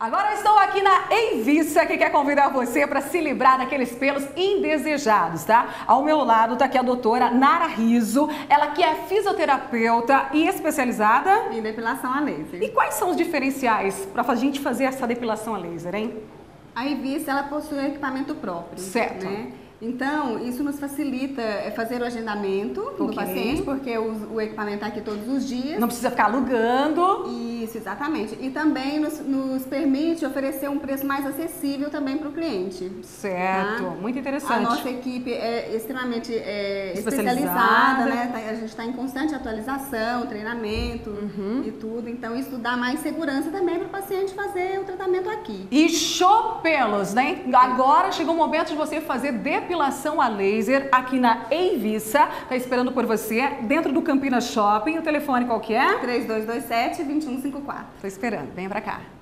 Agora estou aqui na Envissa, que quer convidar você para se livrar daqueles pelos indesejados, tá? Ao meu lado está aqui a doutora Nara Riso, ela que é fisioterapeuta e especializada em depilação a laser. E quais são os diferenciais para a gente fazer essa depilação a laser, hein? A Envissa, ela possui equipamento próprio. Certo. Né? Então, isso nos facilita é, fazer o agendamento okay. do paciente, porque o, o equipamento está aqui todos os dias. Não precisa ficar alugando. Isso, exatamente. E também nos, nos permite oferecer um preço mais acessível também para o cliente. Certo, tá? muito interessante. A nossa equipe é extremamente é, especializada, especializada, né? Tá, a gente está em constante atualização, treinamento uhum. e tudo. Então, isso dá mais segurança também para o paciente fazer o tratamento aqui. E chopelos, né? Agora chegou o momento de você fazer depilação a laser aqui na Eivissa. Tá esperando por você dentro do Campinas Shopping. O telefone qual que é? 3227 2154. Tô esperando. Venha pra cá.